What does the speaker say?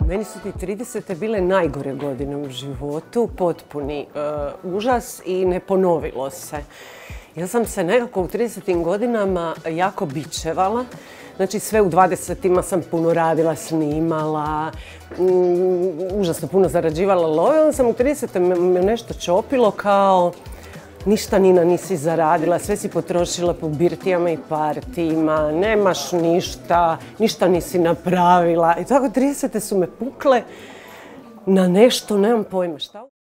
Meni su ti 30. bile najgore godine u životu, potpuni e, užas i ne ponovilo se. Ja sam se nekako u 30. godinama jako bičevala. Znači sve u 20. sam puno radila, snimala, mm, užasno puno zarađivala love. Onda sam u 30. me nešto čopilo kao ništa Nina nisi zaradila, sve si potrošila po birtijama i partijima, nemaš ništa, ništa nisi napravila. I tako 30. su me pukle na nešto, nemam pojma šta.